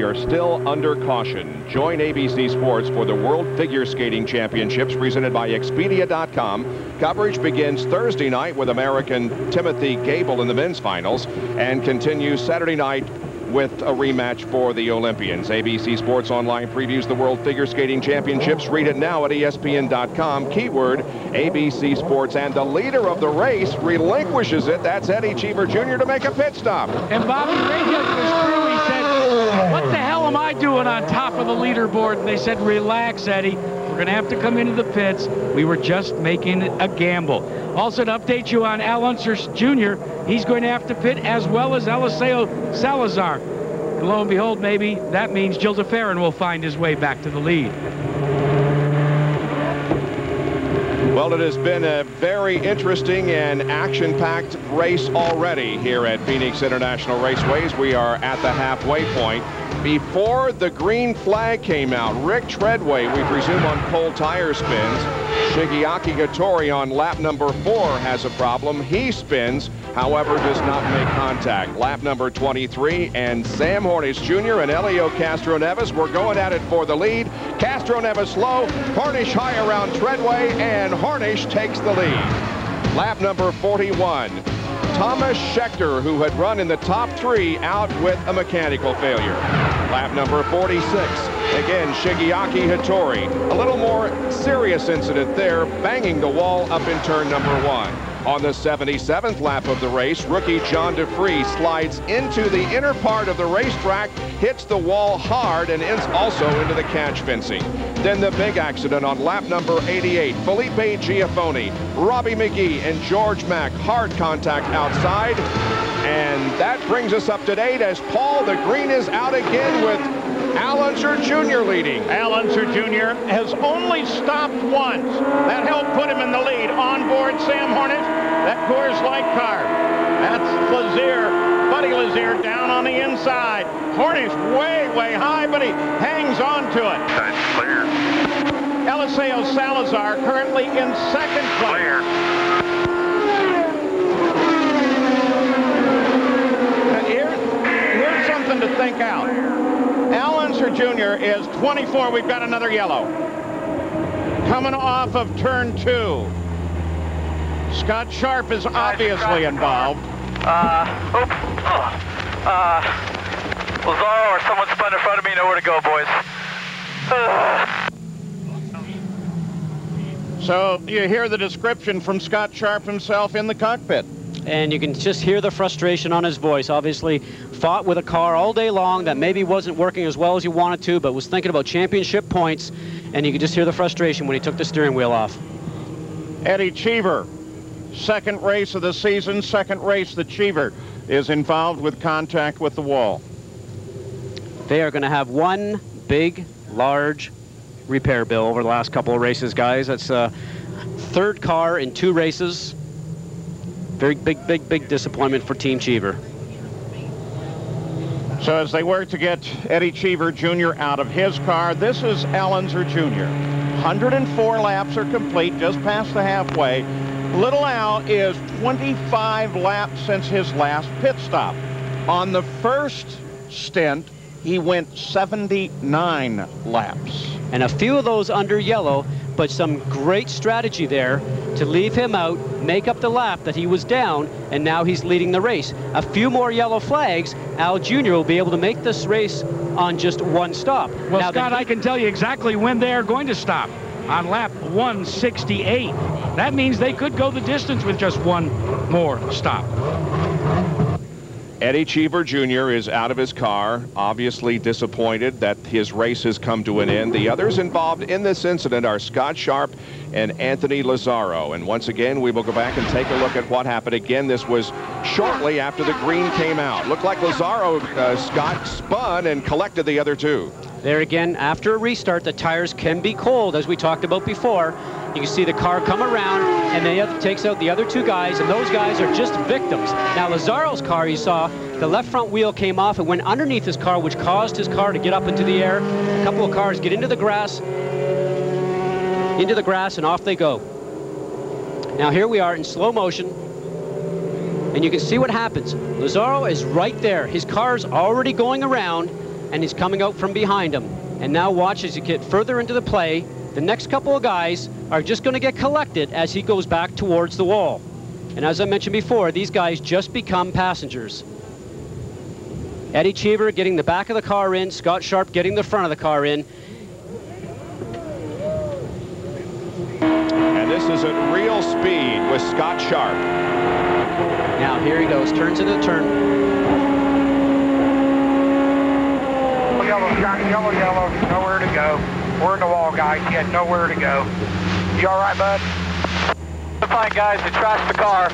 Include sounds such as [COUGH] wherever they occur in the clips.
We are still under caution. Join ABC Sports for the World Figure Skating Championships presented by Expedia.com. Coverage begins Thursday night with American Timothy Goebel in the men's finals and continues Saturday night with a rematch for the Olympians. ABC Sports Online previews the World Figure Skating Championships. Read it now at ESPN.com. Keyword ABC Sports. And the leader of the race relinquishes it. That's Eddie Cheever Jr. to make a pit stop. And Bobby Rayhead was through. He said, what the hell am I doing on top of the leaderboard? And they said, relax, Eddie. We're going to have to come into the pits. We were just making a gamble. Also, to update you on Al Unser Jr., he's going to have to pit as well as Eliseo Salazar. And lo and behold, maybe that means Gil de Ferran will find his way back to the lead. Well, it has been a very interesting and action-packed race already here at Phoenix International Raceways. We are at the halfway point. Before the green flag came out, Rick Treadway, we presume on cold tire spins. Shigeaki Hattori on lap number four has a problem. He spins, however, does not make contact. Lap number 23, and Sam Hornish Jr. and Helio Castroneves were going at it for the lead. Castroneves low, Hornish high around Treadway, and Hornish takes the lead. Lap number 41. Thomas Scheckter, who had run in the top three, out with a mechanical failure. Lap number 46. Again, Shigeaki Hattori. A little more serious incident there, banging the wall up in turn number one. On the 77th lap of the race, rookie John de Vries slides into the inner part of the racetrack, hits the wall hard, and is also into the catch fencing. Then the big accident on lap number 88. Felipe Giaffone, Robbie McGehee, and George Mack. Hard contact outside. And that brings us up to date as Paul the Green is out again with Al Unser Jr. leading. Al Unser Jr. has only stopped once. That helped put him in the lead. On board Sam Hornish, that Coors Light car. That's Lazier, Buddy Lazier down on the inside. Hornish way, way high, but he hangs on to it. That's clear. Eliseo Salazar currently in second place. Clear. And here, here's something to think out. Jr. is 24. We've got another yellow. Coming off of turn two. Scott Sharp is obviously involved. Uh, oops. Oh. Uh, Lazzaro or someone spun in front of me. Know where to go, boys. Uh. So you hear the description from Scott Sharp himself in the cockpit. And you can just hear the frustration on his voice. Obviously, fought with a car all day long that maybe wasn't working as well as he wanted to, but was thinking about championship points, and you could just hear the frustration when he took the steering wheel off. Eddie Cheever, second race of the season, second race that Cheever is involved with contact with the wall. They are going to have one big, large repair bill over the last couple of races, guys. That's a third car in two races. Very big, big, big disappointment for Team Cheever. So as they work to get Eddie Cheever Jr. out of his car, this is Al Jr. 104 laps are complete, just past the halfway. Little Al is 25 laps since his last pit stop. On the first stint, he went 79 laps. And a few of those under yellow, but some great strategy there to leave him out, make up the lap that he was down, and now he's leading the race. A few more yellow flags, Al Jr. will be able to make this race on just one stop. Well, now, the Scott, I can tell you exactly when they are going to stop. On lap 168. That means they could go the distance with just one more stop. Eddie Cheever Jr. is out of his car, obviously disappointed that his race has come to an end. The others involved in this incident are Scott Sharp and Anthony Lazzaro. And once again, we will go back and take a look at what happened. Again, this was shortly after the green came out. Looked like Lazzaro, uh, Scott, spun and collected the other two. There again, after a restart, the tires can be cold, as we talked about before. You can see the car come around, and then it takes out the other two guys, and those guys are just victims. Now, Lazzaro's car, you saw, the left front wheel came off and went underneath his car, which caused his car to get up into the air. A couple of cars get into the grass, into the grass, and off they go. Now, here we are in slow motion, and you can see what happens. Lazzaro is right there. His car's already going around. and he's coming out from behind him. And now watch as you get further into the play, the next couple of guys are just going to get collected as he goes back towards the wall. And as I mentioned before, these guys just become passengers. Eddie Cheever getting the back of the car in, Scott Sharp getting the front of the car in. And this is at real speed with Scott Sharp. Now here he goes, turns into the turn. Yellow, Scott, yellow, yellow, nowhere to go. We're in the wall, guys. He had nowhere to go. You all right, bud? Fine, guys. They trashed the car.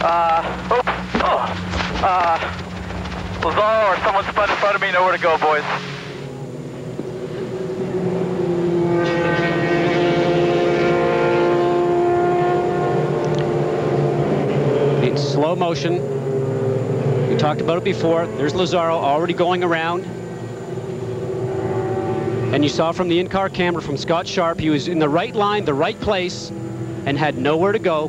Uh, oh, oh. Uh, Lazzaro or someone spun in front of me. Nowhere to go, boys. In slow motion. We talked about it before. There's Lazzaro already going around. And you saw from the in-car camera from Scott Sharp, he was in the right line, the right place, and had nowhere to go.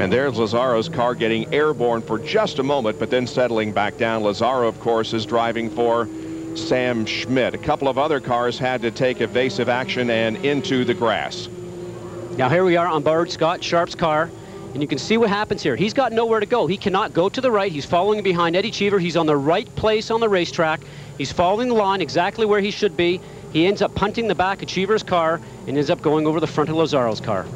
And there's Lazzaro's car getting airborne for just a moment, but then settling back down. Lazzaro, of course, is driving for Sam Schmidt. A couple of other cars had to take evasive action and into the grass. Now here we are on board Scott Sharp's car, and you can see what happens here. He's got nowhere to go. He cannot go to the right. He's following behind Eddie Cheever. He's on the right place on the racetrack. He's following the line exactly where he should be. He ends up punting the back of Cheever's car and ends up going over the front of Lazzaro's car.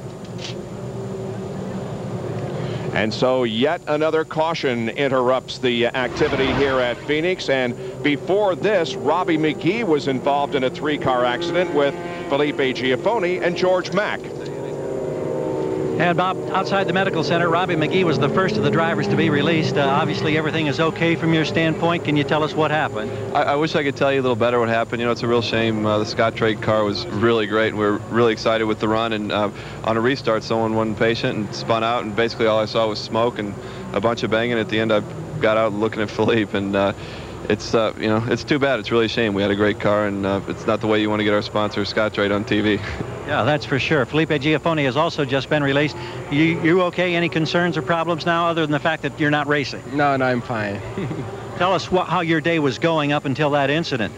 And so yet another caution interrupts the activity here at Phoenix. And before this, Robbie McGehee was involved in a three-car accident with Felipe Giaffone and George Mack. And Bob, outside the medical center, Robbie McGehee was the first of the drivers to be released. Uh, obviously, everything is okay from your standpoint. Can you tell us what happened? I, I, wish I could tell you a little better what happened. You know, it's a real shame. Uh, the Scottrade car was really great, and we are really excited with the run. And uh, on a restart, someone wasn't patient and spun out, and basically all I saw was smoke and a bunch of banging. At the end, I got out looking at [LAUGHS] Philippe, and uh, it's uh, you know it's too bad. It's really a shame. We had a great car, and uh, it's not the way you want to get our sponsor Scottrade on TV. [LAUGHS] yeah, that's for sure. Felipe Giaffone has also just been released. You you okay? Any concerns or problems now, other than the fact that you're not racing? No, no, I'm fine. [LAUGHS] Tell us what, how your day was going up until that incident.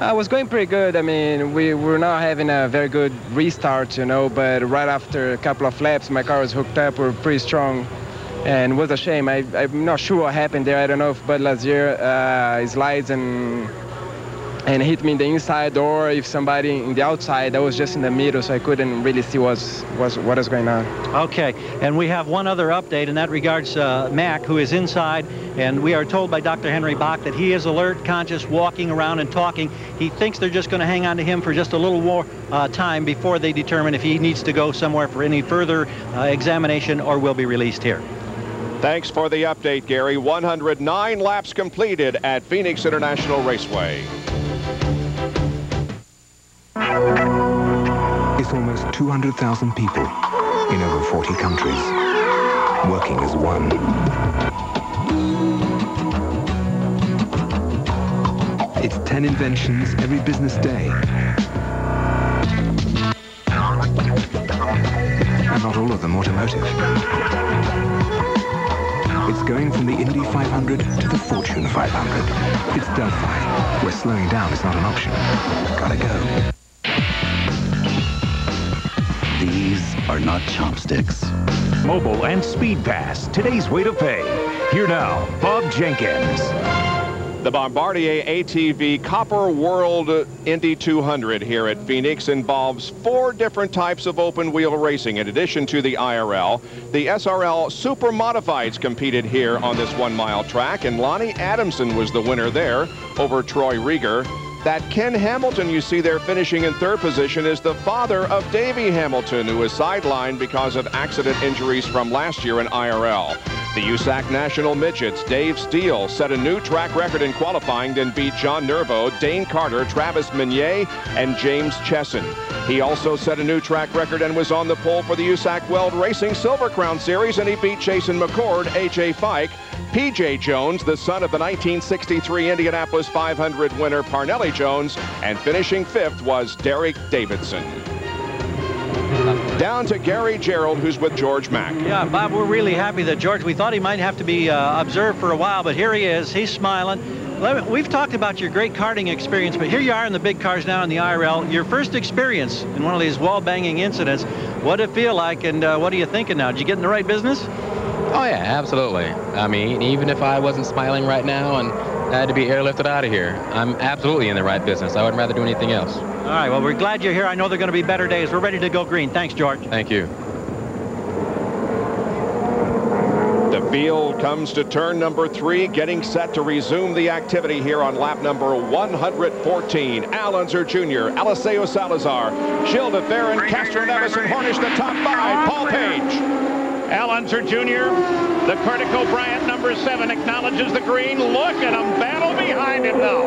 I was going pretty good. I mean, we were not having a very good restart, you know, but right after a couple of laps, my car was hooked up. We are pretty strong and it was a shame. I, am not sure what happened there. I don't know if Bud Lazier uh, slides and and hit me in the inside or if somebody in the outside. I was just in the middle, so I couldn't really see what's, what's, what is going on. Okay, and we have one other update, and that regards uh, Mack, who is inside, and we are told by Dr. Henry Bock that he is alert, conscious, walking around and talking. He thinks they're just going to hang on to him for just a little more uh, time before they determine if he needs to go somewhere for any further uh, examination or will be released here. Thanks for the update, Gary. 109 laps completed at Phoenix International Raceway. It's almost 200,000 people in over 40 countries, working as one. It's 10 inventions every business day. And not all of them automotive. It's going from the Indy 500 to the Fortune 500. It's Delphi, where slowing down is not an option. Gotta go. Are not chopsticks. Mobil and Speed Pass, today's way to pay. Here now, Bob Jenkins. The Bombardier ATV Copper World Indy 200 here at Phoenix involves four different types of open wheel racing. In addition to the IRL, the SRL Super Modifieds competed here on this one mile track, and Lonnie Adamson was the winner there over Troy Rieger. That Ken Hamilton you see there finishing in third position is the father of Davey Hamilton, who was sidelined because of accident injuries from last year in IRL. The USAC National Midgets, Dave Steele, set a new track record in qualifying, then beat John Nervo, Dane Carter, Travis Meunier, and James Chesson. He also set a new track record and was on the pole for the USAC Weld Racing Silver Crown Series, and he beat Jason McCord, A.J. Fike, P.J. Jones, the son of the 1963 Indianapolis 500 winner Parnelli Jones, and finishing fifth was Derek Davidson. Down to Gary Gerould, who's with George Mack. Yeah, Bob, we're really happy that George, we thought he might have to be uh, observed for a while, but here he is. He's smiling. We've talked about your great karting experience, but here you are in the big cars now in the IRL. Your first experience in one of these wall-banging incidents. What did it feel like, and uh, what are you thinking now? Did you get in the right business? Oh, yeah, absolutely. I mean, even if I wasn't smiling right now and I had to be airlifted out of here, I'm absolutely in the right business. I wouldn't rather do anything else. All right, well, we're glad you're here. I know they're going to be better days. We're ready to go green. Thanks, George. Thank you. The field comes to turn number three, getting set to resume the activity here on lap number 114. Al Unser Jr., Eliseo Salazar, Gil de Castroneves, and Hornish the top five. Paul Page. Al Unser Jr., the Corteco Bryant number seven acknowledges the green. Look at him battle behind him now.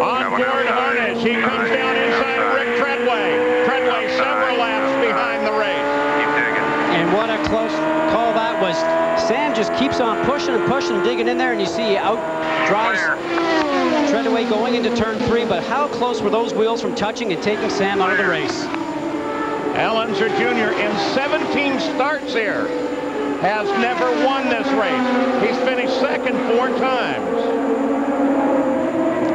On board Hornish, he comes down inside Rick Treadway. Treadway several laps behind the race. And what a close call that was. Sam just keeps on pushing and pushing and digging in there, and you see out drives Treadway going into turn three, but how close were those wheels from touching and taking Sam out of the race? Al Unser Jr. in 17 starts here has never won this race. He's finished second four times.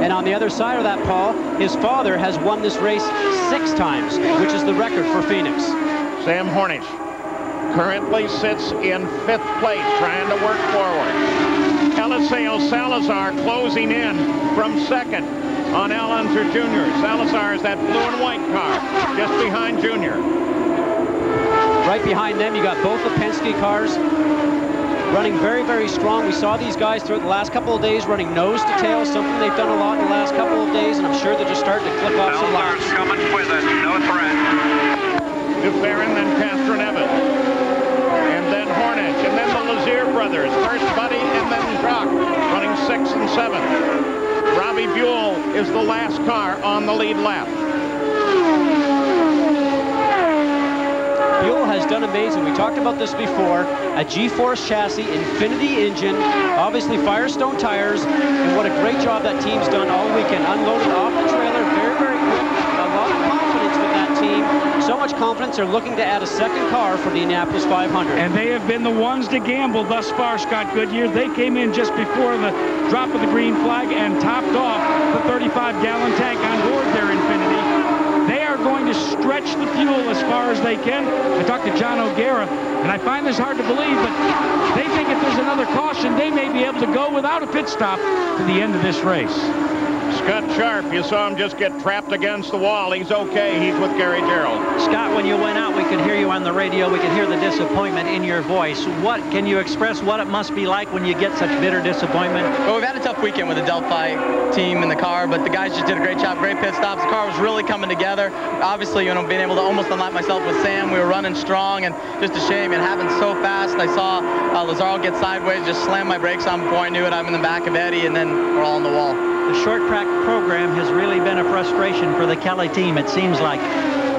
And on the other side of that, Paul, his father has won this race six times, which is the record for Phoenix. Sam Hornish currently sits in fifth place, trying to work forward. Eliseo Salazar closing in from second on Al Unser Jr. Salazar is that blue and white car just behind Junior. Right behind them, you got both the Penske cars running very, very strong. We saw these guys throughout the last couple of days running nose to tail, something they've done a lot in the last couple of days, and I'm sure they're just starting to clip off some laps. coming with it, no threat. de Ferran, then Castroneves then Hornish, and then the Lazier brothers. First Buddy and then Jacques running sixth and seventh. Robbie Buhl is the last car on the lead lap. Buhl has done amazing. We talked about this before. A G-Force chassis, Infiniti engine, obviously Firestone tires, and what a great job that team's done all weekend. Unloaded off the trailer, very, very quick. A lot of confidence with that team so much confidence they're looking to add a second car for the Indianapolis 500. And they have been the ones to gamble thus far, Scott Goodyear. They came in just before the drop of the green flag and topped off the 35-gallon tank on board their Infiniti. They are going stretch the fuel as far as they can. I talked to John O'Gara, and I find this hard to believe, but they think if there's another caution, they may be able to go without a pit stop to the end of this race. Scott Sharp, you saw him just get trapped against the wall. He's okay. He's with Gary Gerould. Scott, when you went out, we could hear you on the radio. We could hear the disappointment in your voice. What can you express what it must be like when you get such bitter disappointment? Well, we've had a tough weekend with the Delphi team in the car, but the guys just did a great job. Great pit stops. The car was really coming together. Obviously, you know, being able to almost unlock myself with Sam, we were running strong, and just a shame it happened so fast. I saw uh, Lazzaro get sideways, just slam my brakes on before I knew it. I'm in the back of Eddie, and then we're all on the wall the short track program has really been a frustration for the Kelley team, it seems like.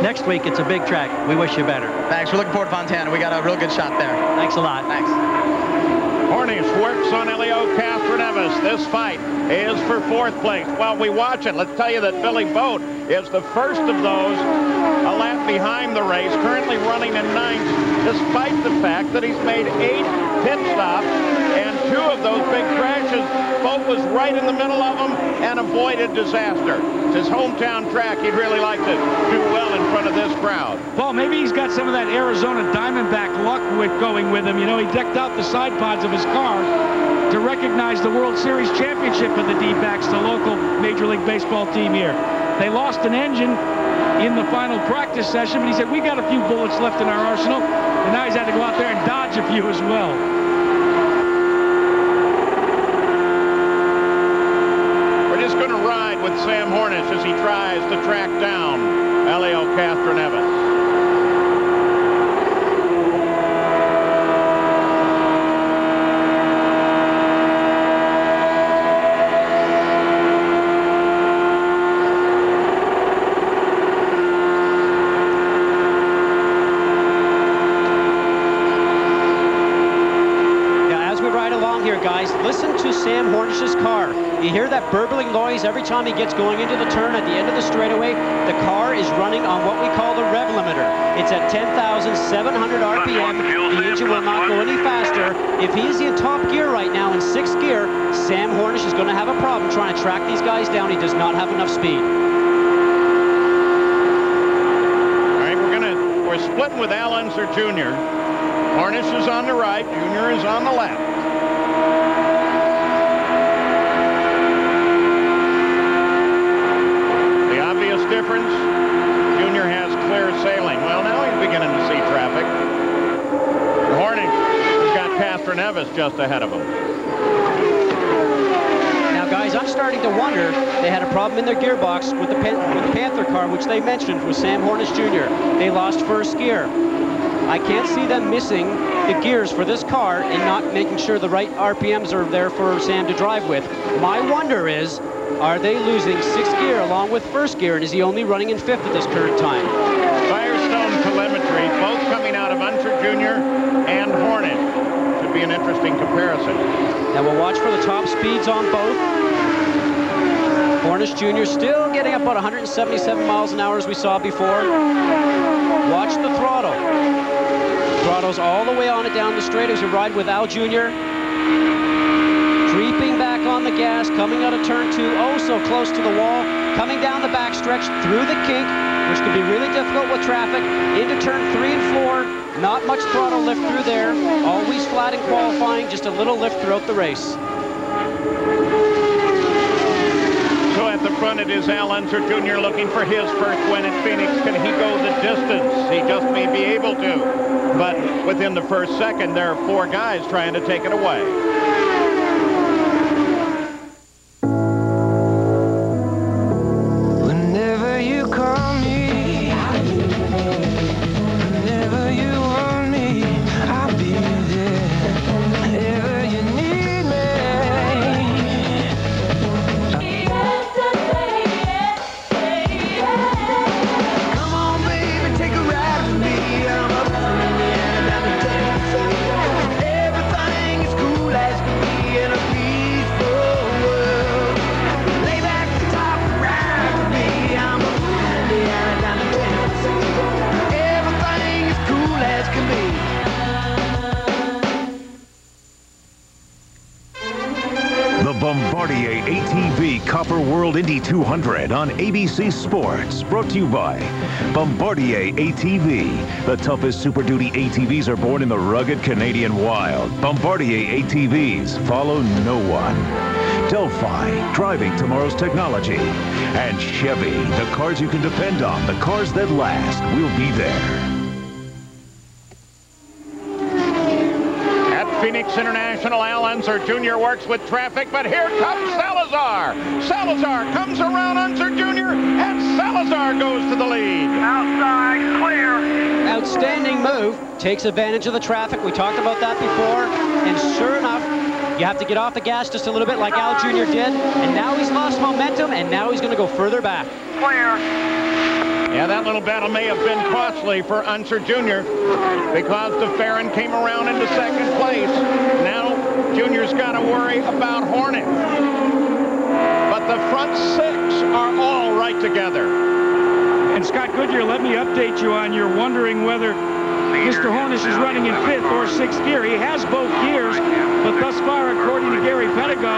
Next week, it's a big track. We wish you better. Thanks. We're looking forward to Fontana. We got a real good shot there. Thanks a lot. Thanks. Hornish works on Helio Castroneves. This fight is for fourth place. While we watch it, let's tell you that Billy Boat is the first of those a lap behind the race, currently running in ninth, despite the fact that he's made eight pit stops and two of those big crashes. Boat was right in the middle of them and avoided disaster. It's his hometown track. He'd really like to do well in front of this crowd. Well, maybe he's got some of that Arizona Diamondback luck with going with him. You know, he decked out the side pods of his car to recognize the World Series championship of the D-backs, the local Major League Baseball team here. They lost an engine in the final practice session, but he said, we got a few bullets left in our arsenal, and now he's had to go out there and dodge a few as well. With Sam Hornish as he tries to track down Helio Castroneves. Listen to Sam Hornish's car. You hear that burbling noise every time he gets going into the turn at the end of the straightaway. The car is running on what we call the rev limiter. It's at 10,700 RPM. The engine will not go any faster. If he's in top gear right now in sixth gear, Sam Hornish is going to have a problem trying to track these guys down. He does not have enough speed. All right, we're gonna we're splitting with Al Unser Jr. Hornish is on the right, Junior is on the left. The obvious difference, Junior has clear sailing. Well, now he's beginning to see traffic. Hornish has got Pastor just ahead of him. Now, guys, I'm starting to wonder. They had a problem in their gearbox with the, Pan with the Panther car, which they mentioned was Sam Hornish Jr. They lost first gear. I can't see them missing the gears for this car and not making sure the right RPMs are there for Sam to drive with. My wonder is, are they losing sixth gear along with first gear, and is he only running in fifth at this current time? Firestone telemetry, both coming out of Unser Jr. and Hornish. Be an interesting comparison. Now we'll watch for the top speeds on both. Hornish Jr. still getting up about 177 miles an hour as we saw before. Watch the throttle. Throttle's all the way on it down the straight as you ride with Al Jr. Creeping back on the gas, coming out of turn two, oh so close to the wall, coming down the backstretch through the kink, which can be really difficult with traffic, into turn three and four. Not much throttle lift through there, always flat in qualifying, just a little lift throughout the race. So at the front it is Al Unser Jr. looking for his first win at Phoenix. Can he go the distance? He just may be able to. But within the first second, there are four guys trying to take it away. 100 on ABC Sports, brought to you by Bombardier ATV. The toughest Super Duty ATVs are born in the rugged Canadian wild. Bombardier ATVs follow no one. Delphi, driving tomorrow's technology. And Chevy, the cars you can depend on, the cars that last. We'll be there. Phoenix International, Al Unser Jr. works with traffic, but here comes Salazar. Salazar comes around Unser Jr., and Salazar goes to the lead. Outside, clear. Outstanding move. Takes advantage of the traffic. We talked about that before. And sure enough, you have to get off the gas just a little bit like Al Jr. did. And now he's lost momentum, and now he's going to go further back. Clear. Yeah, that little battle may have been costly for Unser Jr. because de Ferran came around into second place. Now Junior's got to worry about Hornish. But the front six are all right together. And Scott Goodyear, let me update you on you're wondering whether Mr. Hornish is running in fifth or sixth gear. He has both gears, but thus far, according to Gary Pedigo,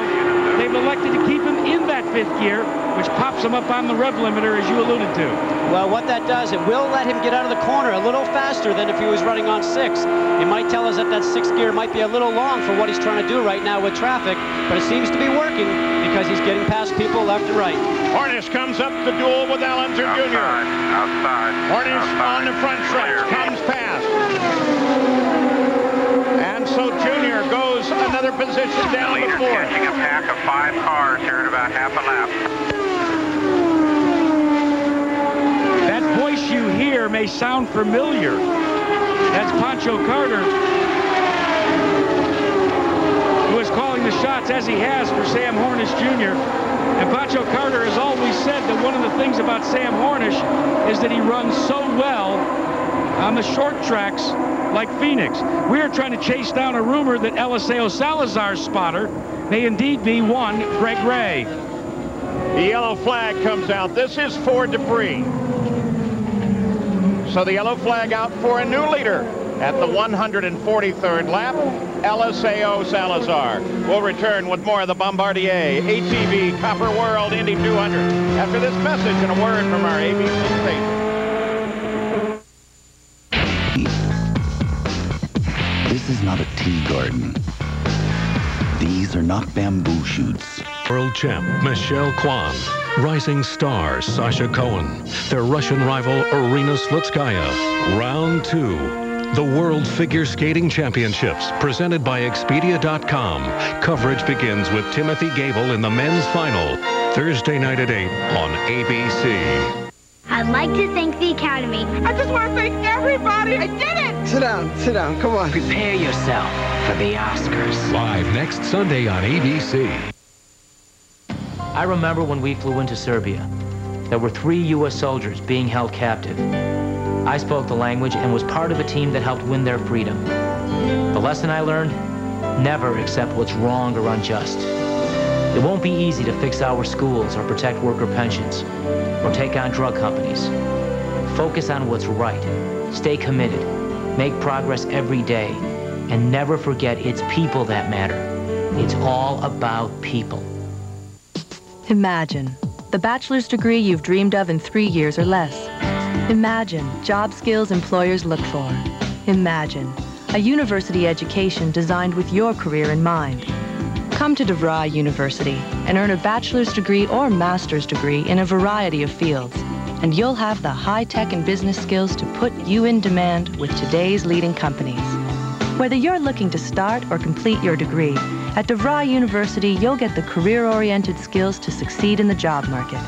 they've elected to keep him in that fifth gear, which pops him up on the rev limiter, as you alluded to. Well, what that does, it will let him get out of the corner a little faster than if he was running on six. It might tell us that that sixth gear might be a little long for what he's trying to do right now with traffic, but it seems to be working because he's getting past people left and right. Hornish comes up the duel with Al Unser Jr. Outside. Hornish on the front stretch, comes past. So Junior goes another position down the fourth. catching a pack of five cars here in about half a lap. That voice you hear may sound familiar. That's Pancho Carter, who is calling the shots as he has for Sam Hornish Jr. And Pancho Carter has always said that one of the things about Sam Hornish is that he runs so well on the short tracks like Phoenix. We are trying to chase down a rumor that Eliseo Salazar's spotter may indeed be one Greg Ray. The yellow flag comes out. This is for debris. So the yellow flag out for a new leader at the 143rd lap, Eliseo Salazar. We'll return with more of the Bombardier ATV Copper World Indy 200 after this message and a word from our ABC station. Not a tea garden. These are not bamboo shoots. World champ Michelle Kwan, rising star Sasha Cohen, their Russian rival Irina Slutskaya. Round two. The World Figure Skating Championships, presented by Expedia.com. Coverage begins with Timothy Goebel in the men's final, Thursday night at 8 on ABC. I'd like to thank the Academy. I just want to thank everybody. I did it! Sit down, sit down, come on. Prepare yourself for the Oscars. Live next Sunday on ABC. I remember when we flew into Serbia. There were three U.S. soldiers being held captive. I spoke the language and was part of a team that helped win their freedom. The lesson I learned, never accept what's wrong or unjust. It won't be easy to fix our schools or protect worker pensions or take on drug companies. Focus on what's right. Stay committed. Make progress every day. And never forget it's people that matter. It's all about people. Imagine the bachelor's degree you've dreamed of in three years or less. Imagine job skills employers look for. Imagine a university education designed with your career in mind. Come to DeVry University and earn a bachelor's degree or master's degree in a variety of fields, and you'll have the high-tech and business skills to put you in demand with today's leading companies. Whether you're looking to start or complete your degree, at DeVry University, you'll get the career-oriented skills to succeed in the job market.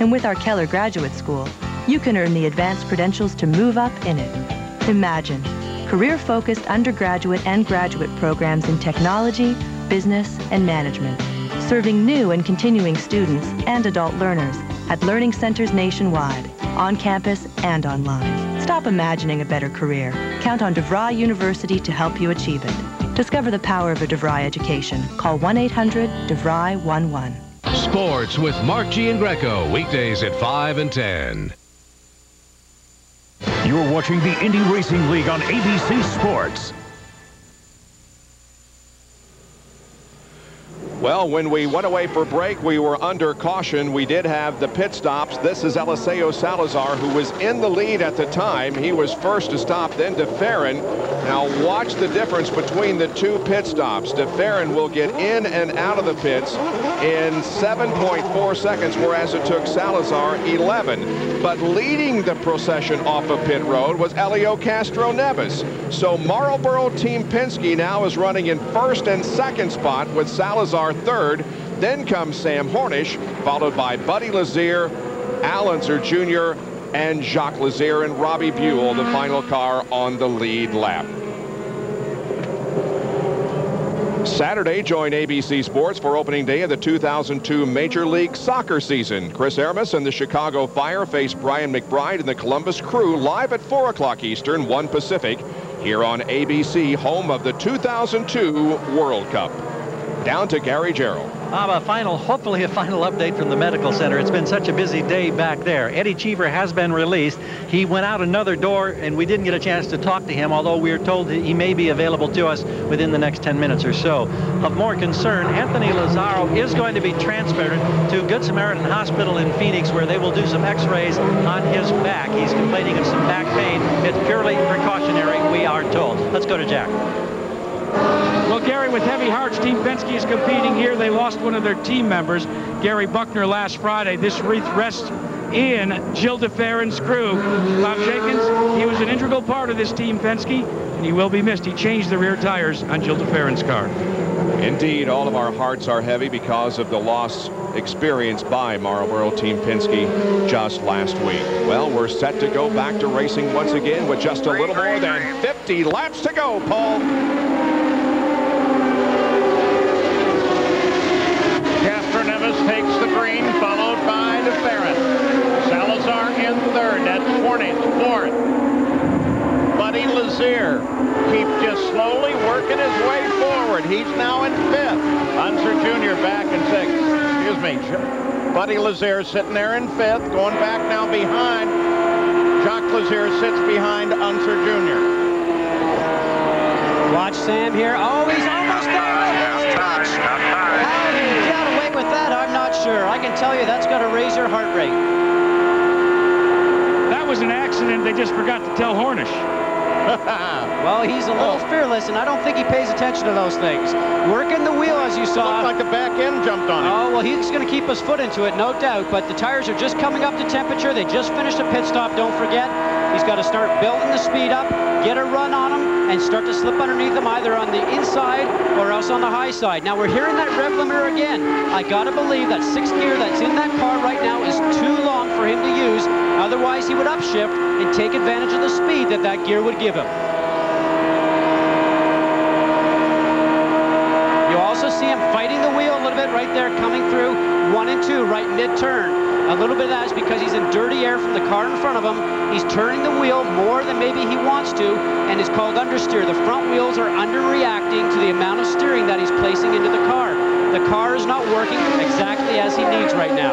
And with our Keller Graduate School, you can earn the advanced credentials to move up in it. Imagine career-focused undergraduate and graduate programs in technology, business, and management, serving new and continuing students and adult learners at learning centers nationwide, on campus and online. Stop imagining a better career. Count on DeVry University to help you achieve it. Discover the power of a DeVry education. Call 1-800-DeVry-11. Sports with Mark G and Greco, weekdays at 5 and 10. You're watching the Indy Racing League on ABC Sports. Well, when we went away for break, we were under caution. We did have the pit stops. This is Eliseo Salazar, who was in the lead at the time. He was first to stop, then de Ferran. Now watch the difference between the two pit stops. de Ferran will get in and out of the pits in 7.4 seconds, whereas it took Salazar 11. But leading the procession off of pit road was Helio Castroneves. So Marlboro Team Penske now is running in first and second spot with Salazar third. Then comes Sam Hornish, followed by Buddy Lazier, Al Unser Jr., and Jacques Lazier and Robbie Buhl, the final car on the lead lap. Saturday, join ABC Sports for opening day of the 2002 Major League Soccer season. Chris Armas and the Chicago Fire face Brian McBride and the Columbus Crew live at 4 o'clock Eastern, 1 Pacific, here on ABC, home of the 2002 World Cup. Down to Gary Gerould. Um, a final, hopefully a final update from the medical center. It's been such a busy day back there. Eddie Cheever has been released. He went out another door, and we didn't get a chance to talk to him, although we are told he may be available to us within the next 10 minutes or so. Of more concern, Anthony Lazzaro is going to be transferred to Good Samaritan Hospital in Phoenix, where they will do some x-rays on his back. He's complaining of some back pain. It's purely precautionary, we are told. Let's go to Jack. Well, Gary, with heavy hearts, Team Penske is competing here. They lost one of their team members, Gary Buckner, last Friday. This wreath rests in Gil de Ferran's crew. Bob Jenkins, he was an integral part of this Team Penske, and he will be missed. He changed the rear tires on Gil de Ferran's car. Indeed, all of our hearts are heavy because of the loss experienced by Marlboro Team Penske just last week. Well, we're set to go back to racing once again with just a little more than 50 laps to go, Paul. Castroneves takes the green, followed by de Ferran. Salazar in third. That's Hornish fourth. Buddy Lazier keeps just slowly working his way forward. He's now in fifth. Unser Jr. back in sixth. Excuse me. Buddy Lazier sitting there in fifth, going back now behind. Jacques Lazier sits behind Unser Jr. Watch Sam here. Oh, he's almost there. How oh, he got away with that, I'm not sure. I can tell you that's got to raise your heart rate. That was an accident. They just forgot to tell Hornish. [LAUGHS] well, he's a little fearless, and I don't think he pays attention to those things. Working the wheel, as you saw. Looked like the back end jumped on him. Oh, well, he's going to keep his foot into it, no doubt. But the tires are just coming up to temperature. They just finished a pit stop, don't forget. He's got to start building the speed up, get a run on him, and start to slip underneath them either on the inside or else on the high side. Now, we're hearing that rev limiter again. I got to believe that sixth gear that's in that car right now is too long for him to use. Otherwise, he would upshift and take advantage of the speed that that gear would give him. You also see him fighting the wheel a little bit right there, coming through one and two, right mid-turn. A little bit of that is because he's in dirty air from the car in front of him. He's turning the wheel more than maybe he wants to, and it's called understeer. The front wheels are underreacting to the amount of steering that he's placing into the car. The car is not working exactly as he needs right now.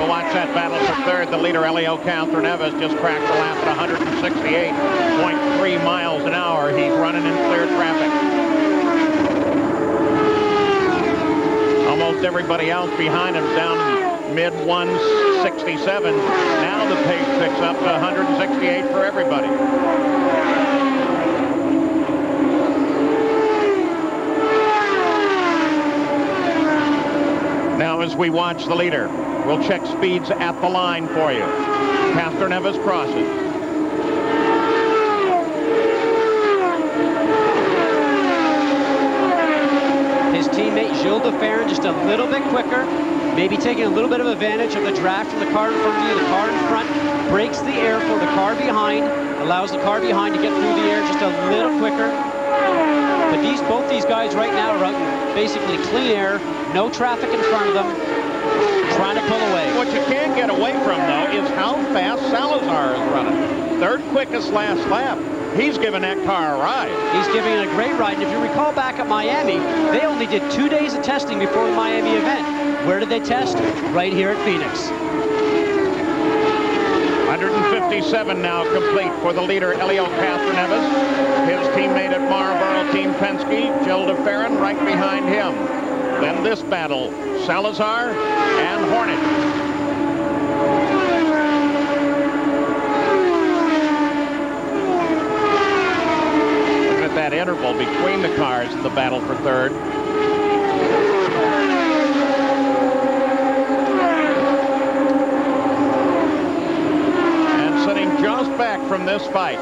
Well, watch that battle for third. The leader, Helio Castroneves, just cracked the lap at 168.3 miles an hour. He's running in clear traffic. Everybody else behind him down mid 167. Now the pace picks up to 168 for everybody. Now as we watch the leader, we'll check speeds at the line for you. Castroneves crosses. His teammate Gil de Ferran just a little bit quicker, maybe taking a little bit of advantage of the draft from the car in front of you. The car in front breaks the air for the car behind, allows the car behind to get through the air just a little quicker. But these both these guys right now are out basically clean air, no traffic in front of them, trying to pull away. What you can't get away from, though, is how fast Salazar is running. Third quickest last lap. He's giving that car a ride. He's giving it a great ride. And if you recall back at Miami, they only did two days of testing before the Miami event. Where did they test? Right here at Phoenix. 157 now complete for the leader, Helio Castroneves. His teammate at Marlboro, Team Penske, Gil de Ferran, right behind him. Then this battle, Salazar and Hornish. Look at that interval between the cars in the battle for third. And sitting just back from this fight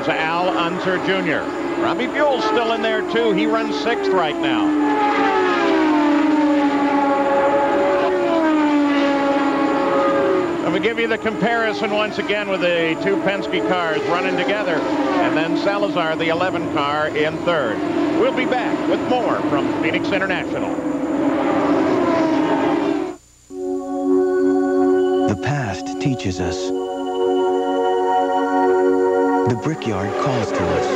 is Al Unser Jr. Robbie Buhl's still in there too. He runs sixth right now. And we give you the comparison once again with the two Penske cars running together. And then Salazar, the 11 car, in third. We'll be back with more from Phoenix International. The past teaches us. The brickyard calls to us.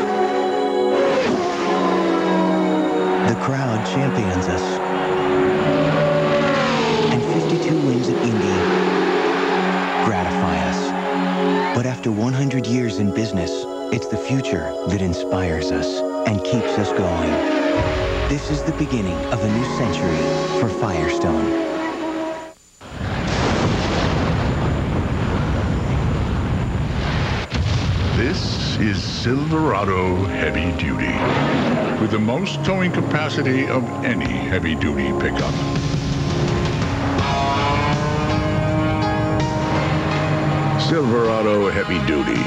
The crowd champions us. And 52 wins at Indy. But after 100 years in business, it's the future that inspires us and keeps us going. This is the beginning of a new century for Firestone. This is Silverado Heavy Duty, with the most towing capacity of any heavy-duty pickup. Silverado Heavy Duty.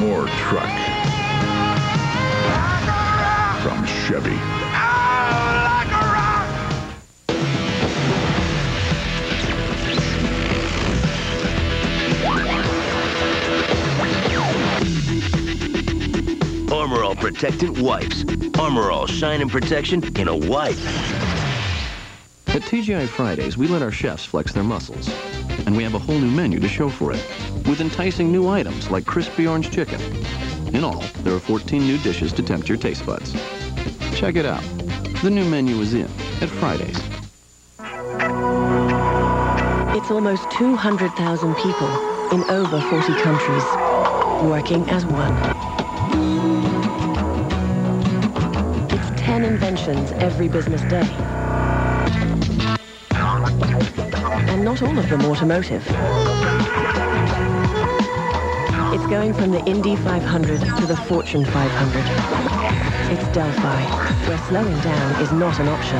More truck. From Chevy. Armor All Protectant Wipes. Armor All Shine and Protection in a wipe. At TGI Fridays, we let our chefs flex their muscles. And we have a whole new menu to show for it, with enticing new items like crispy orange chicken. In all, there are 14 new dishes to tempt your taste buds. Check it out. The new menu is in at Fridays. It's almost 200,000 people in over 40 countries, working as one. It's 10 inventions every business day. And not all of them automotive. It's going from the Indy 500 to the Fortune 500. It's Delphi, where slowing down is not an option.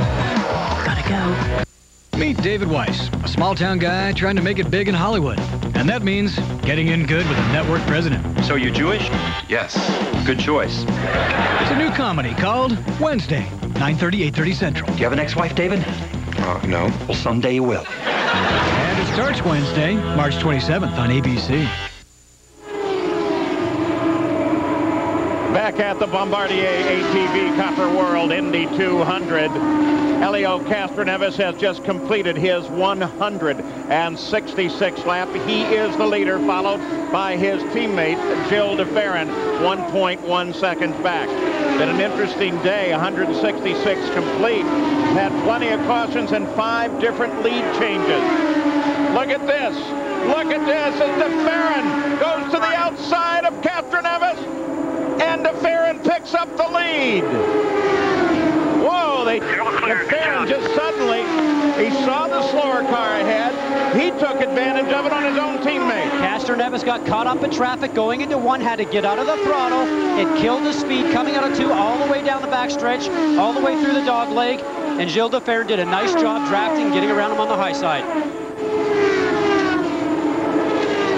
Gotta go. Meet David Weiss, a small town guy trying to make it big in Hollywood. And that means getting in good with a network president. So you Jewish? Yes. Good choice. It's a new comedy called Wednesday, 9:30, 8:30 Central. Do you have an ex-wife, David? Uh, no. Well, someday you will. Starts Wednesday, March 27th on ABC. Back at the Bombardier ATV Copper World Indy 200, Helio Castroneves has just completed his 166th lap. He is the leader, followed by his teammate, Gil de Ferran, 1.1 seconds back. Been an interesting day, 166 complete. Had plenty of cautions and five different lead changes. Look at this. Look at this as de Ferran goes to the outside of Castroneves and de Ferran picks up the lead. Whoa, they, de Ferran just suddenly, he saw the slower car ahead. He took advantage of it on his own teammate. Castroneves got caught up in traffic going into one, had to get out of the throttle. It killed his speed coming out of two all the way down the backstretch, all the way through the dog leg. And Gil de Ferran did a nice job drafting, getting around him on the high side.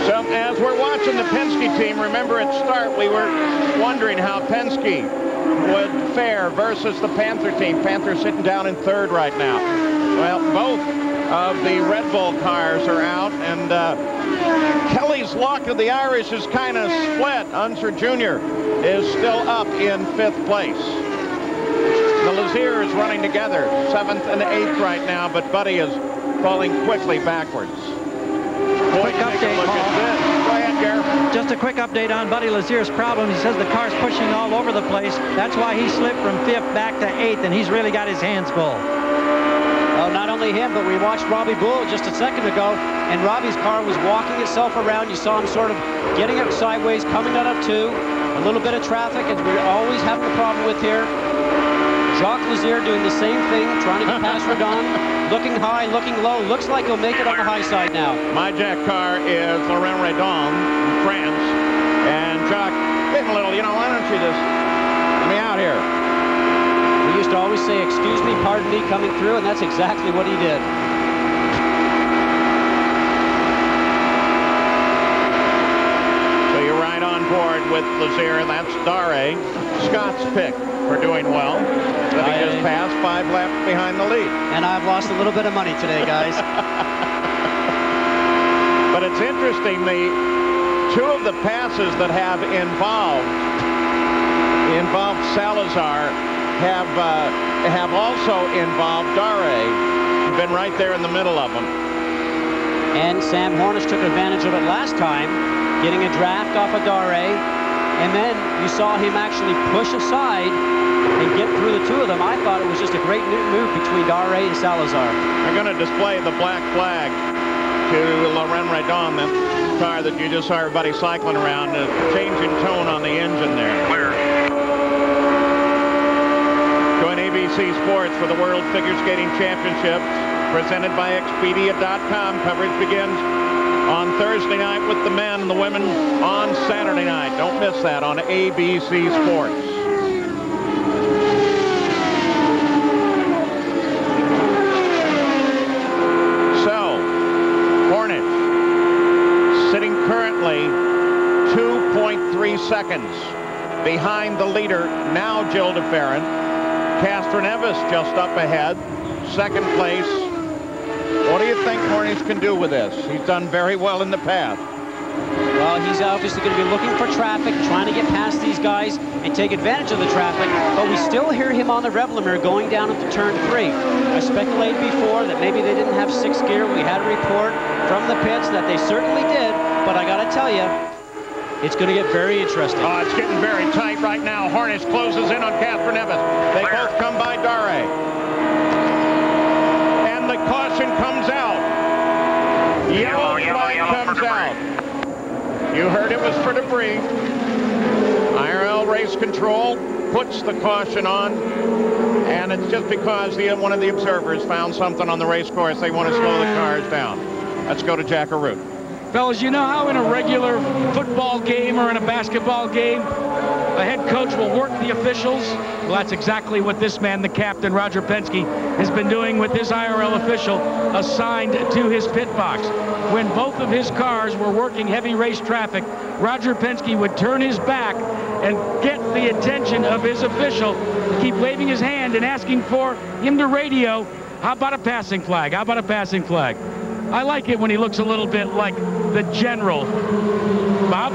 So as we're watching the Penske team, remember at start we were wondering how Penske would fare versus the Panther team. Panther sitting down in third right now. Well, both of the Red Bull cars are out, and uh, Kelly's luck of the Irish is kind of split. Unser Jr. is still up in fifth place. The Lazier is running together, seventh and eighth right now, but Buddy is falling quickly backwards. Boy, Quick update, look at this. Go ahead, Garrett. Just a quick update on Buddy Lazier's problem. He says the car's pushing all over the place. That's why he slipped from fifth back to eighth, and he's really got his hands full. Well, not only him, but we watched Robbie Buhl just a second ago, and Robbie's car was walking itself around. You saw him sort of getting up sideways, coming out of two. A little bit of traffic, as we're always having a problem with here. Jacques Lazier doing the same thing, trying to get past [LAUGHS] Redon. Looking high, looking low. Looks like he'll make it on the high side now. My jack car is Laurent Redon from France. And Jacques, getting a little, you know, why don't you just let me out here? He used to always say, excuse me, pardon me, coming through, and that's exactly what he did. So you're right on board with Lazier. That's Dare, Scott's pick for doing well. But he just passed five laps behind the lead. And I've lost a little bit of money today, guys. [LAUGHS] but it's interesting, the two of the passes that have involved involved Salazar have uh, have also involved Dare. He's been right there in the middle of them. And Sam Hornish took advantage of it last time, getting a draft off of Dare. And then you saw him actually push aside and get through the two of them. I thought it was just a great move between Dare and Salazar. They're going to display the black flag to Laurent Redon, the car that you just saw everybody cycling around, a change in tone on the engine there. Clear. Join ABC Sports for the World Figure Skating Championships presented by Expedia.com. Coverage begins on Thursday night with the men and the women on Saturday night. Don't miss that on ABC Sports. So, Hornet sitting currently 2.3 seconds behind the leader, now Gil de Ferran. Castroneves just up ahead, second place. What do you think Hornish can do with this? He's done very well in the past. Well, he's obviously going to be looking for traffic, trying to get past these guys and take advantage of the traffic, but we still hear him on the rev limiter going down into turn three. I speculated before that maybe they didn't have six gear. We had a report from the pits that they certainly did, but I got to tell you, It's going to get very interesting. Oh, it's getting very tight right now. Hornish closes in on Castroneves. They both come by Dare. And the caution comes out. Yellow, Yellow, flag yellow, yellow comes out. You heard it was for debris. IRL Race Control puts the caution on. And it's just because the, one of the observers found something on the race course. They want to slow the cars down. Let's go to Jack Arute. Fellas, you know how in a regular football game or in a basketball game, a head coach will work the officials? Well, that's exactly what this man, the captain, Roger Penske, has been doing with his IRL official assigned to his pit box. When both of his cars were working heavy race traffic, Roger Penske would turn his back and get the attention of his official, keep waving his hand and asking for him to radio, how about a passing flag? How about a passing flag? I like it when he looks a little bit like the general. Bob?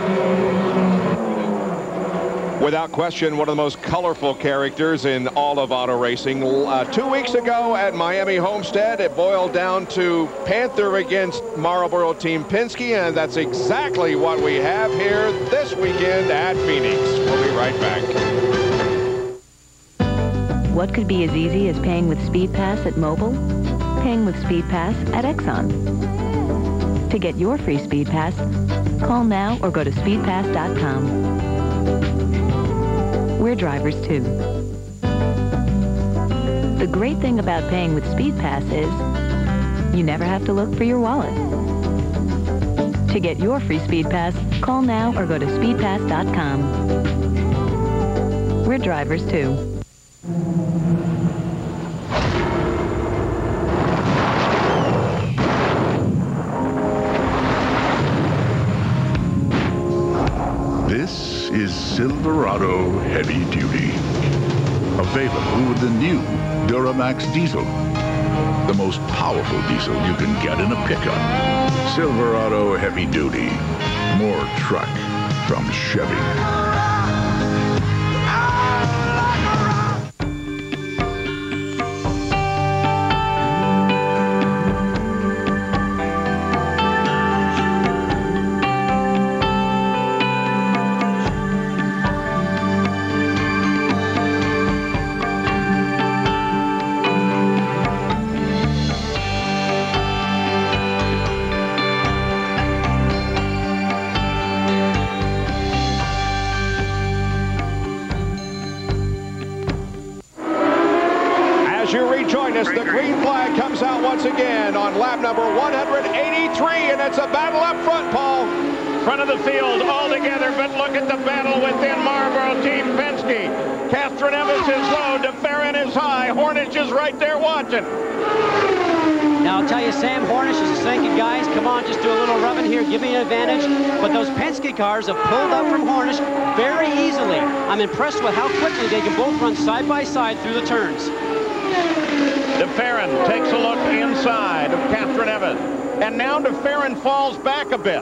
Without question, one of the most colorful characters in all of auto racing. Uh, two weeks ago at Miami Homestead, it boiled down to Panther against Marlboro Team Penske, and that's exactly what we have here this weekend at Phoenix. We'll be right back. What could be as easy as paying with SpeedPass at Mobil? Paying with SpeedPass at Exxon. To get your free Speed Pass, call now or go to speedpass.com. We're drivers too. The great thing about paying with SpeedPass is you never have to look for your wallet. To get your free SpeedPass, call now or go to speedpass.com. We're drivers too. Is Silverado Heavy Duty. Available with the new Duramax diesel. The most powerful diesel you can get in a pickup. Silverado Heavy Duty. More truck from Chevy. Now, I'll tell you, Sam Hornish is thinking, guys, come on, just do a little rubbing here, give me an advantage. But those Penske cars have pulled up from Hornish very easily. I'm impressed with how quickly they can both run side by side through the turns. de Ferran takes a look inside of Castroneves. And now de Ferran falls back a bit.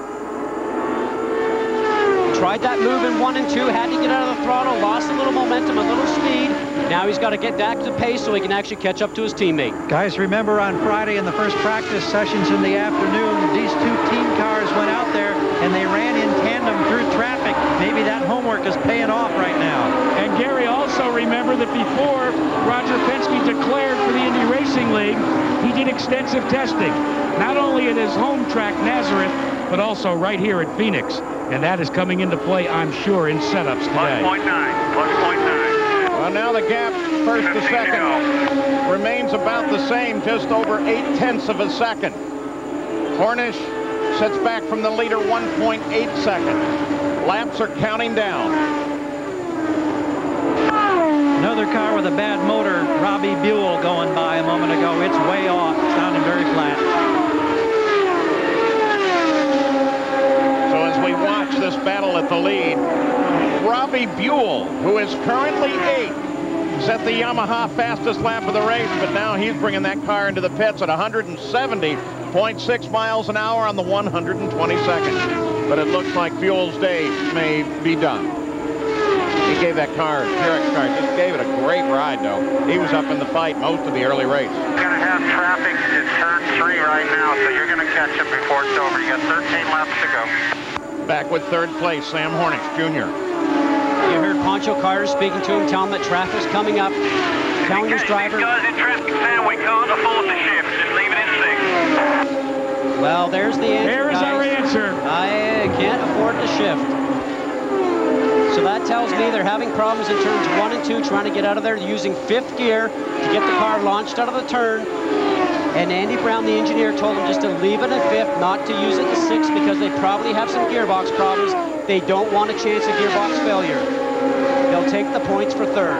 Tried that move in one and two, had to get out of the throttle, lost a little momentum, a little speed. Now he's got to get back to pace so he can actually catch up to his teammate. Guys, remember on Friday in the first practice sessions in the afternoon, these two team cars went out there and they ran in tandem through traffic. Maybe that homework is paying off right now. And Gary, also remember that before Roger Penske declared for the Indy Racing League, he did extensive testing, not only at his home track, Nazareth, but also right here at Phoenix. And that is coming into play, I'm sure, in setups today. Plus point nine. Plus point nine. Well, now the gap first to second remains about the same, just over eight tenths of a second. Hornish sets back from the leader 1.8 seconds. Laps are counting down. Another car with a bad motor, Robbie Buhl going by a moment ago. It's way off, sounding very flat. So as we watch this battle at the lead, Robbie Buhl, who is currently eight, set the Yamaha fastest lap of the race, but now he's bringing that car into the pits at 170.6 miles an hour on the 122nd. But it looks like Buhl's day may be done. He gave that car, Terex car, just gave it a great ride, though. He was up in the fight most of the early race. You're going to have traffic at turn three right now, so you're going to catch it before it's over. You got 13 laps to go. Back with third place, Sam Hornish Jr. You heard Pancho Carter speaking to him, telling him that traffic's coming up, telling his driver. Guys in traffic, Sam, we can't afford to shift. Just leave it in six. Well, there's the answer. There is guys. our answer. I can't afford to shift. So that tells me they're having problems in turns one and two, trying to get out of there, using fifth gear to get the car launched out of the turn. And Andy Brown, the engineer, told them just to leave it in fifth, not to use it in sixth, because they probably have some gearbox problems. They don't want a chance of gearbox failure. They'll take the points for third.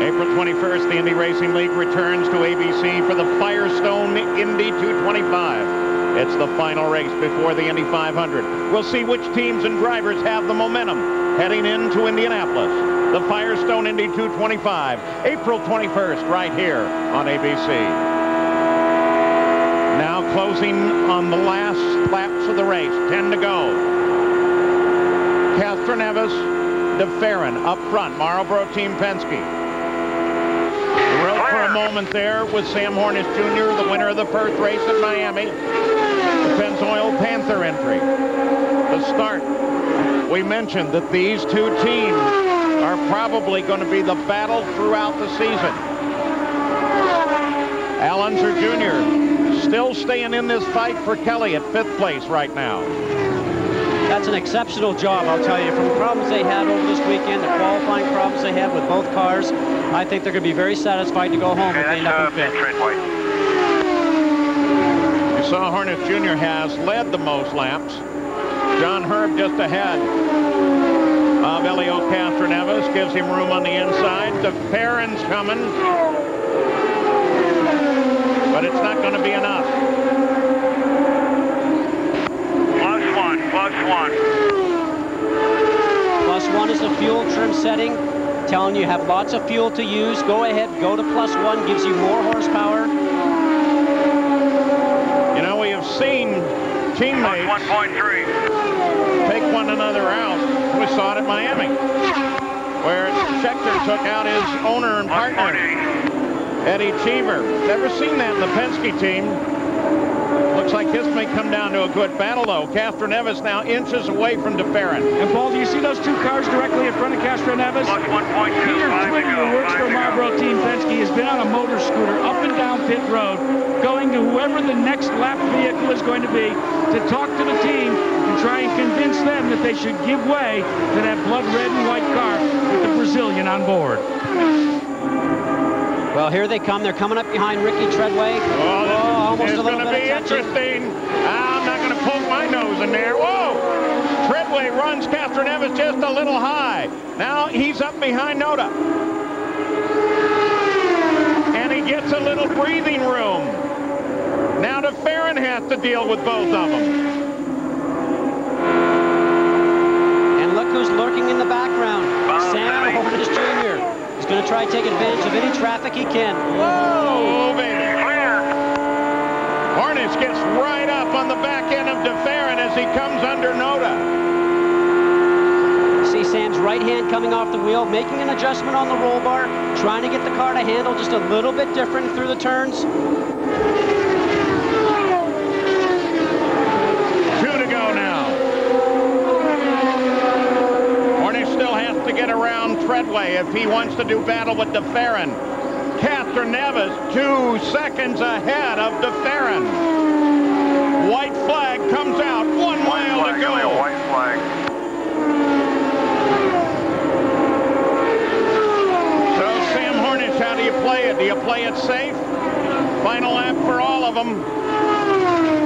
April 21st, the Indy Racing League returns to ABC for the Firestone Indy 225. It's the final race before the Indy 500. We'll see which teams and drivers have the momentum heading into Indianapolis. The Firestone Indy 225, April 21st, right here on ABC. Now closing on the last laps of the race, 10 to go. Castroneves, de Ferran up front, Marlboro Team Penske. Thrilled for a moment there with Sam Hornish Jr., the winner of the Perth race at Miami. The Pennzoil Panther entry. The start. We mentioned that these two teams are probably going to be the battle throughout the season. Al Unser Jr. still staying in this fight for Kelly at fifth place right now. That's an exceptional job, I'll tell you. From the problems they had over this weekend, the qualifying problems they had with both cars, I think they're going to be very satisfied to go home if they end up in fifth. You saw Hornish Jr. has led the most laps. John Herb just ahead of Elio Castroneves, gives him room on the inside. The Perrin's coming, but it's not going to be enough. Plus one, plus one. Plus is the fuel trim setting, telling you have lots of fuel to use. Go ahead, go to plus one, gives you more horsepower. You know, we have seen teammates 1.3. take one another out. We saw it at Miami, where Scheckter took out his owner and partner, Eddie Cheever. Never seen that in the Penske team. Looks like this may come down to a good battle, though. Castroneves now inches away from de Ferran. And Paul, do you see those two cars directly in front of Castroneves? Plus 1.2. Peter Five to Twiggy, who works for. Marlboro Team Penske, has been on a motor scooter up and down pit road, going to whoever the next lap vehicle is going to be to talk to the team and try and convince them that they should give way to that blood red and white car with the Brazilian on board. Well, here they come. They're coming up behind Ricky Treadway. Oh, this oh, almost is a little going to bit be of interesting. I'm not going to poke my nose in there. Whoa! Treadway runs Castroneves just a little high. Now he's up behind Noda. And he gets a little breathing room. Now de Ferran has to deal with both of them. And look who's lurking in the background. Sam Hornish Jr. He's going to try to take advantage of any traffic he can. Whoa, baby. Hornish gets right up on the back end of de Ferran as he comes under Noda. See Sam's right hand coming off the wheel, making an adjustment on the roll bar, trying to get the car to handle just a little bit different through the turns. Two to go now. Hornish still has to get around Treadway if he wants to do battle with de Ferran. Castroneves two seconds ahead of de Ferran. White flag comes out. One mile to go. White flag. So Sam Hornish, how do you play it? Do you play it safe? Final lap for all of them.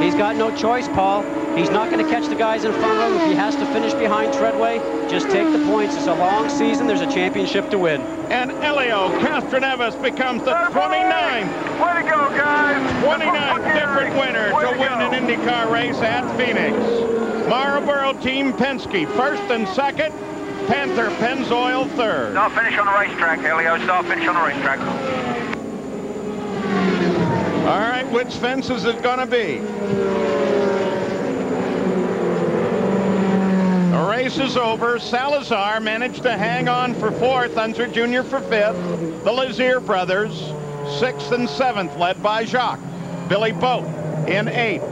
He's got no choice, Paul. He's not going to catch the guys in front of him. If he has to finish behind Treadway, just take the points. It's a long season. There's a championship to win. And Elio Castroneves becomes the 29th. Way to go, guys. 29th different winner to win an IndyCar race at Phoenix. Marlboro Team Penske, first and second. Panther Pennzoil third. Start finish on the racetrack, Helio. Start finish on the racetrack. All right, which fence is it going to be? The race is over. Salazar managed to hang on for fourth. Unser Jr. for fifth. The Lazier brothers, sixth and seventh, led by Jacques. Billy Boat in eighth.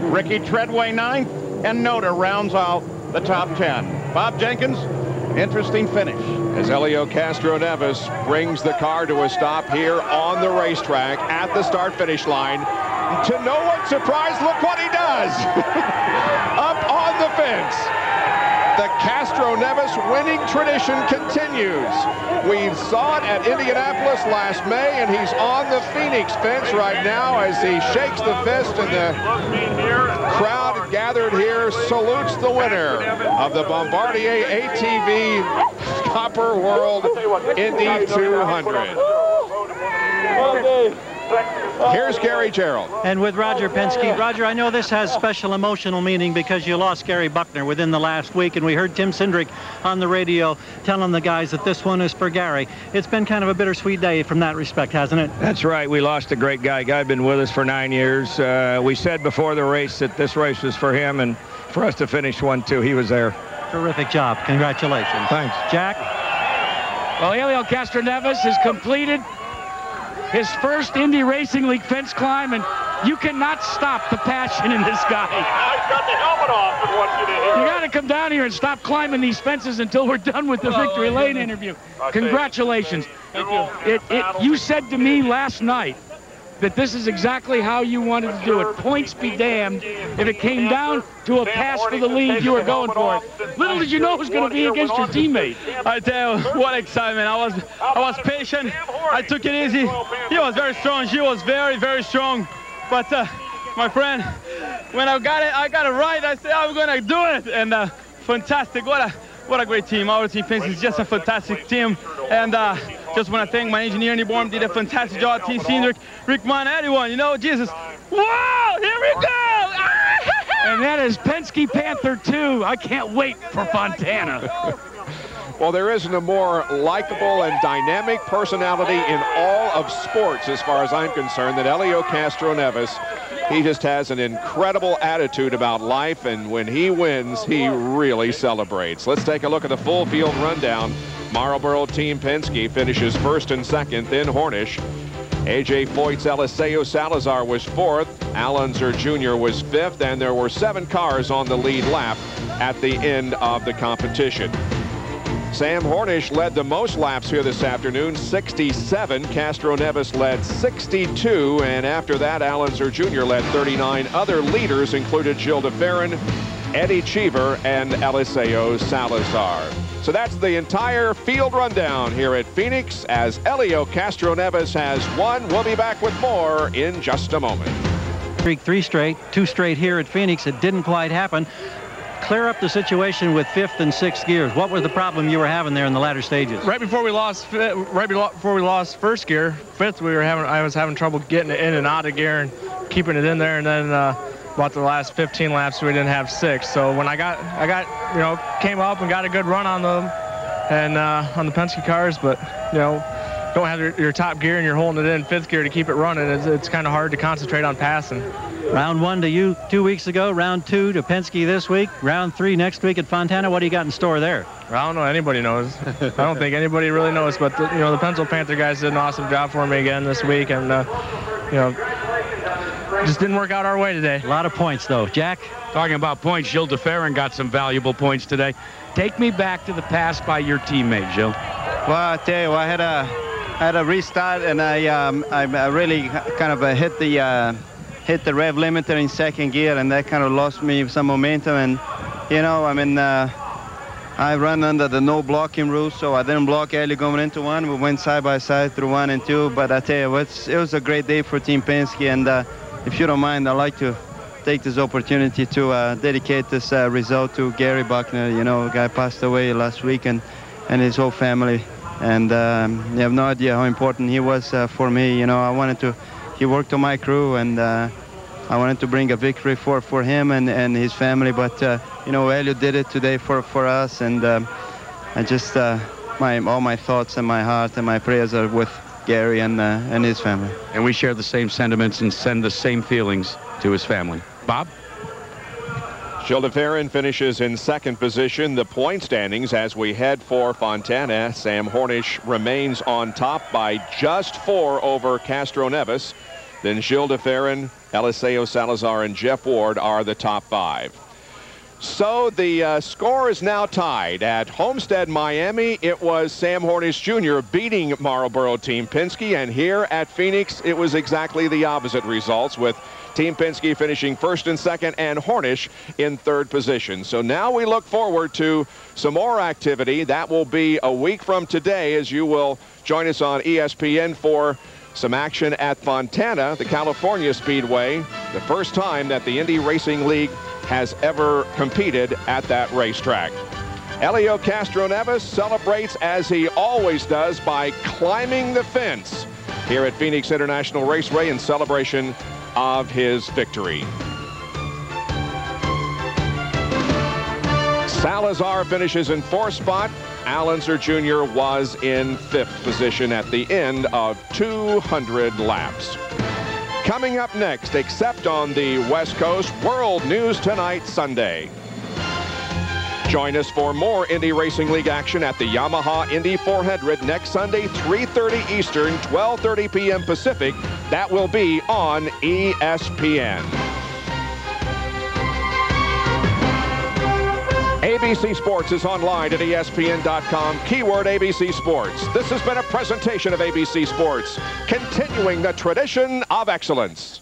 Ricky Treadway ninth, and Noda rounds out the top 10. Bob Jenkins, interesting finish. As Elio Castroneves brings the car to a stop here on the racetrack at the start-finish line. To no one's surprise, look what he does. [LAUGHS] Up on the fence. The Castroneves winning tradition continues. We saw it at Indianapolis last May, and he's on the Phoenix fence right now as he shakes the fist, and the crowd gathered here salutes the winner of the Bombardier ATV Copper World Indy 200. Here's Gary Gerould. And with Roger Penske. Roger, I know this has special emotional meaning because you lost Gary Buckner within the last week, and we heard Tim Cindric on the radio telling the guys that this one is for Gary. It's been kind of a bittersweet day from that respect, hasn't it? That's right. We lost a great guy. Guy been with us for nine years. Uh, we said before the race that this race was for him, and for us to finish one, too. He was there. Terrific job. Congratulations. Thanks. Jack? Well, Helio Castroneves has completed his first Indy Racing League fence climb, and you cannot stop the passion in this guy. [LAUGHS] He's got the helmet off and wants you to hear. You got to come down here and stop climbing these fences until we're done with the Victory Lane interview. Congratulations. It, it, you said to me last night that this is exactly how you wanted to do it. Points be damned. If it came down to a pass for the lead, you were going for it. Little did you know it was going to be against your teammate. I tell you, what excitement. I was I was patient. I took it easy. He was very strong. She was very, very strong. But uh, my friend, when I got it, I got it right. I said I'm going to do it. And uh, fantastic. What a what a great team. Our team is just a fantastic team. And uh, just want to thank my engineer, Niborm, did a fantastic job. Tim Cindric, Rick Mann, everyone. You know, Jesus. Wow, here we go. [LAUGHS] And that is Penske Panther 2. I can't wait for Fontana. Well, there isn't a more likable and dynamic personality in all of sports, as far as I'm concerned, than Castro Castroneves. He just has an incredible attitude about life, and when he wins, he really celebrates. Let's take a look at the full field rundown. Marlboro Team Penske finishes first and second, then Hornish. AJ Foyt's Eliseo Salazar was fourth. Al Unser Jr. was fifth, and there were seven cars on the lead lap at the end of the competition. Sam Hornish led the most laps here this afternoon, 67. Castroneves led 62, and after that, Al Unser Jr. led 39. Other leaders included Gil de Ferran, Eddie Cheever, and Eliseo Salazar. So that's the entire field rundown here at Phoenix as Elio Castroneves has won. We'll be back with more in just a moment. Streak three straight, two straight here at Phoenix. It didn't quite happen. Clear up the situation with fifth and sixth gears. What was the problem you were having there in the latter stages? Right before we lost, right before we lost first gear, fifth, we were having, I was having trouble getting it in and out of gear and keeping it in there. And then uh, about the last 15 laps, we didn't have six. So when I got, I got, you know, came up and got a good run on them, and uh, on the Penske cars, but you know, don't have your, your top gear and you're holding it in fifth gear to keep it running. It's, it's kind of hard to concentrate on passing. Round one to you two weeks ago. Round two to Penske this week. Round three next week at Fontana. What do you got in store there? I don't know. Anybody knows. I don't think anybody really knows. But the, you know, the Pennzoil Panther guys did an awesome job for me again this week, and uh, you know, just didn't work out our way today. A lot of points though. Jack. Talking about points, Gil de Ferran got some valuable points today. Take me back to the pass by your teammate, Gil. Well, I tell you, I had a had a restart, and I um, I, I really kind of uh, hit the uh, hit the rev limiter in second gear, and that kind of lost me some momentum. And you know, I mean, uh, I run under the no blocking rule, so I didn't block early going into one. We went side by side through one and two. But I tell you, it's, it was a great day for Team Penske, and uh, if you don't mind, I'd like to take this opportunity to uh, dedicate this uh, result to Gary Buckner. You know, guy passed away last week, and and his whole family. And um, you have no idea how important he was uh, for me. You know, I wanted to. He worked on my crew, and uh, I wanted to bring a victory for for him and and his family. But uh, you know, Helio did it today for for us, and um, I just uh, my all my thoughts and my heart and my prayers are with Gary and uh, and his family. And we share the same sentiments and send the same feelings to his family. Bob? Gil de finishes in second position. The point standings as we head for Fontana. Sam Hornish remains on top by just four over Castroneves. Then Gil de Ferran, Eliseo Salazar, and Jeff Ward are the top five. So the uh, score is now tied at Homestead, Miami. It was Sam Hornish Jr. beating Marlboro Team Penske, and here at Phoenix, it was exactly the opposite results with Team Penske finishing first and second and Hornish in third position. So now we look forward to some more activity. That will be a week from today as you will join us on ESPN for some action at Fontana, the California Speedway, the first time that the Indy Racing League has ever competed at that racetrack. Elio Castro Castroneves celebrates as he always does by climbing the fence here at Phoenix International Raceway in celebration of his victory. Salazar finishes in fourth spot. Al Jr. was in fifth position at the end of 200 laps. Coming up next, except on the West Coast, World News Tonight Sunday. Join us for more Indy Racing League action at the Yamaha Indy 400 next Sunday, 3.30 Eastern, 12.30 p.m. Pacific. That will be on ESPN. ABC Sports is online at ESPN.com. Keyword ABC Sports. This has been a presentation of ABC Sports, continuing the tradition of excellence.